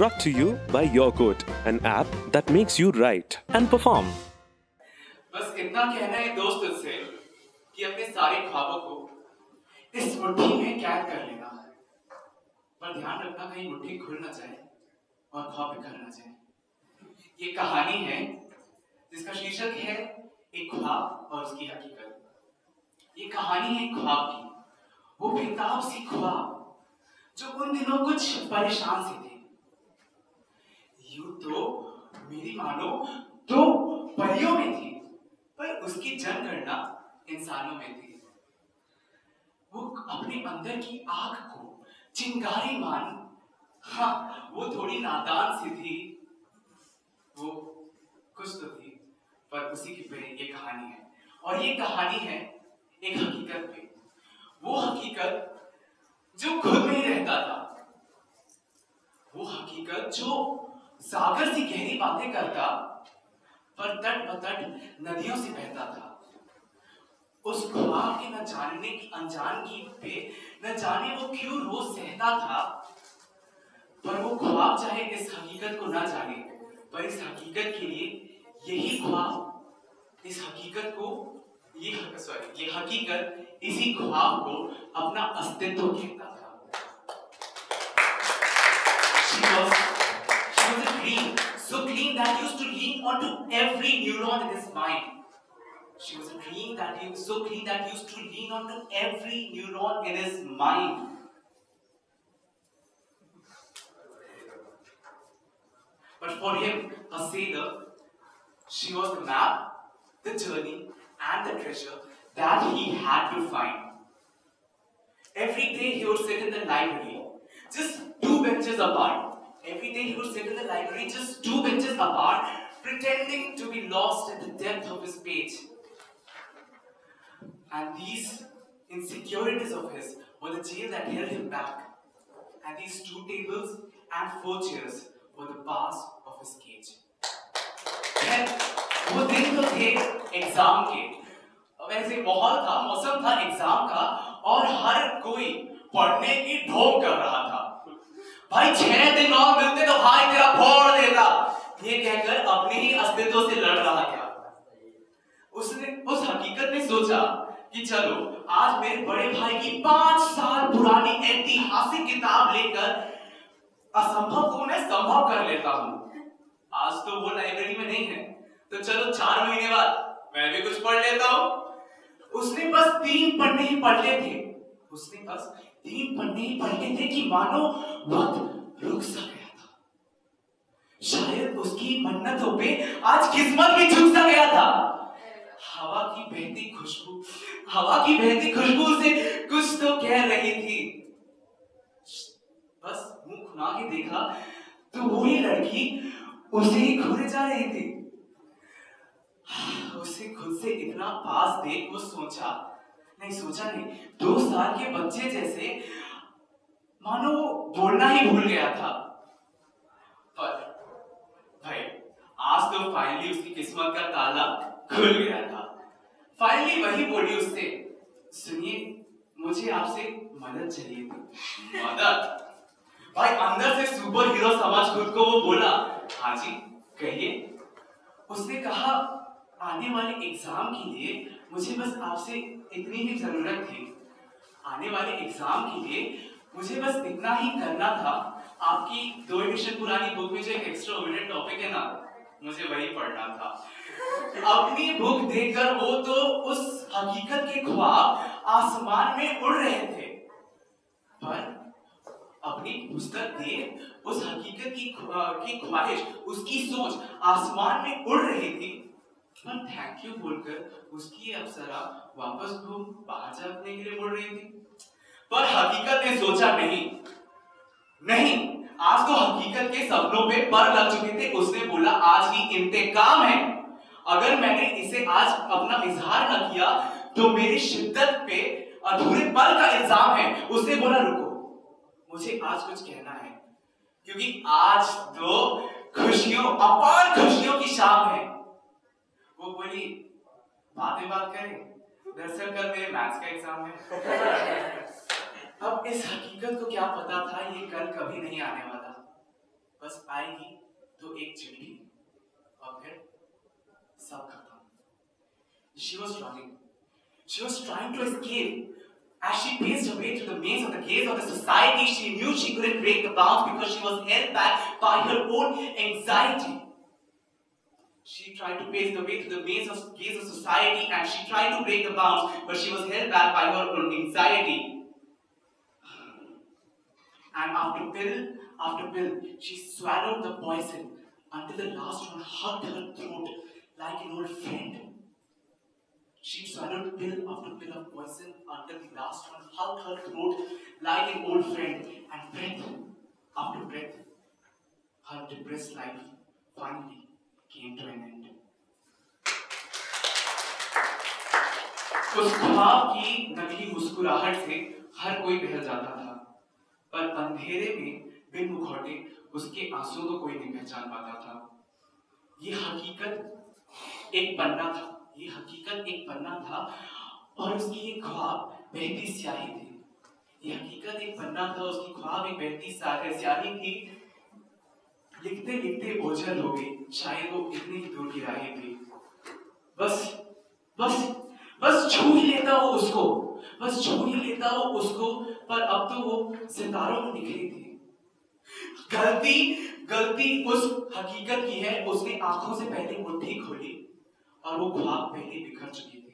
Brought to you by Yogourt, an app that makes you write and perform. बस इतना कहना है दोस्त उससे कि अपने सारे ख्वाबों को इस मुट्ठी में कैद कर लेना पर ध्यान रखना कहीं मुट्ठी खुल ना जाए और ख्वाब बिखर ना जाए। ये कहानी है जिसका शीर्षक है एक ख्वाब और उसकी हकीकत। ये कहानी है ख्वाब की। वो बेताब सी ख्वाब जो उन दिनों कुछ परेशान से थे। यू तो मेरी मानो तो परियों में थी, पर उसकी जनगणना इंसानों में थी। वो अपने अंदर की आग को चिंगारी मान हाँ वो थोड़ी नादान सी थी। वो कुछ तो थी, पर उसी की पे ये कहानी है। और ये कहानी है एक हकीकत पे वो हकीकत जो खुद में रहता था, वो हकीकत जो सागर से गहरी बातें करता, पर तट बतट नदियों से बहता था। उस ख्वाब के न जानने की, अनजान की पे, न जाने वो क्यों रोज सहता था। पर वो ख्वाब चाहे इस हकीकत को ना जाने, पर इस हकीकत के लिए यही ख्वाब इस हकीकत को, ये सॉरी ये हकीकत इसी ख्वाब को अपना अस्तित्व कहता था। That used to lean onto every neuron in his mind. She was a dream that he was so clean that used to lean onto every neuron in his mind. But for him, a sailor, she was the map, the journey, and the treasure that he had to find. Every day he would sit in the library, just two benches apart. Every day he would sit in the library, just two benches apart, pretending to be lost in the depth of his page. And these insecurities of his were the jail that held him back. And these two tables and four chairs were the bars of his cage. खैर, वो दिन तो थे exam के वैसे माहौल था मौसम था एग्जाम का और हर कोई पढ़ने की ढोंग कर रहा था भाई, छह दिन और मिलते तो भाई तेरा फोड़ देता। ये कहकर अपने ही अस्तित्व से लड़ रहा था उसने, उस हकीकत ने सोचा कि चलो, आज मेरे बड़े भाई की पाँच साल पुरानी ऐतिहासिक किताब लेकर असंभव को मैं संभव कर लेता हूँ। आज तो वो लाइब्रेरी में नहीं है। तो चलो, चार महीने बाद मैं भी कुछ पढ़ लेता हूँ। उसने बस तीन पन्ने ही पढ़ लिए थे। उसने बस तीन पन्ने ही पढ़ लिए थे कि मानो वक्त रुक सा गया था। शायद उसकी मन्नतों पे आज किस्मत भी झुक सा गया था। हवा की बहती खुशबू, हवा की बहती खुशबू से कुछ तो कह रही थी। बस मुँह खुना के देखा तो वही लड़की उसे ही घूरे जा रही थी। उसे खुद से इतना पास देख वो सोचा नहीं, सोचा नहीं। दो साल के बच्चे जैसे, मानो वो बोलना ही भूल गया था। पर भाई, आज तो फाइनली उसकी किस्मत का ताला खुल गया था। फाइनली वही बोली उससे, सुनिए, मुझे आपसे मदद चाहिए थी। मदद? भाई, अंदर से सुपर हीरो समझ खुद को वो बोला हाँ जी, कहिए। उसने कहा आने वाले एग्ज़ाम के लिए मुझे बस आपसे इतनी ही ज़रूरत थी। आने वाले एग्ज़ाम के लिए मुझे बस इतना ही करना था। आपकी दो एडिशन पुरानी बुक में जो एक एक्स्ट्रा टॉपिक है ना, मुझे वही पढ़ना था। अपनी बुक देखकर वो तो उस हकीकत के ख्वाब आसमान में उड़ रहे थे। पर अपनी पुस्तक देख, उस हकीकत की ख्वाहिश, उसकी सोच आसमान में उड़ रही थी। पर थैंक यू बोलकर उसकी अप्सरा वापस घूम बाहर जाने के लिए मुड़ रही थी। पर हकीकत ने सोचा नहीं। नहीं, आज तो हकीकत के सपनों पे पर लग चुके थे। उसने बोला, आज ही इंतकाम है। अगर मैंने इसे आज अपना इजहार न किया तो मेरी शिद्दत पे अधूरे पल का इल्ज़ाम है। उसने बोला, रुको, मुझे आज कुछ कहना है। क्योंकि आज तो खुशियों, अपार खुशियों की शाम है। वो बोली बातें बात करें दरअसल कल मेरे मैथ्स का एग्ज़ाम है अब इस हकीकत को क्या पता था ये कल कभी नहीं आने वाला बस आएगी तो एक चिट्ठी और फिर सब खत्म She was running. She was trying to escape. As she paced her way through the maze of the gaze of the society, she knew she couldn't break the bounds because she was held back by her own anxiety. She tried to pace the way through the maze of gaze of society and she tried to break the bounds, but she was held back by her own anxiety. And after pill after pill, she swallowed the poison until the last one hugged her throat like an old friend. She swallowed pill after pill of poison until the last one hugged her throat like an old friend, and breath after breath, her depressed life finally उस ख्वाब की नकली मुस्कुराहट से हर कोई बहल जाता था, पर अंधेरे में बिन मुखौटे उसके आंसुओं को कोई नहीं पहचान पाता था। ये हकीकत एक पन्ना था, ये हकीकत एक पन्ना था, और उसकी ये ख्वाब बहती स्याही थी। ये हकीकत एक पन्ना था, उसकी ख्वाब एक बहती स्याही थी लिखते लिखते ओझल हो गई, शायद वो इतनी ही दूर की राहें थी बस बस बस छू ही लेता वो उसको, बस छू ही लेता वो उसको, पर अब तो वो सितारों में निकली थी। गलती गलती उस हकीकत की है, उसने आँखों से पहले मुट्ठी खोली, और वो ख्वाब पहले बिखर चुकी थी।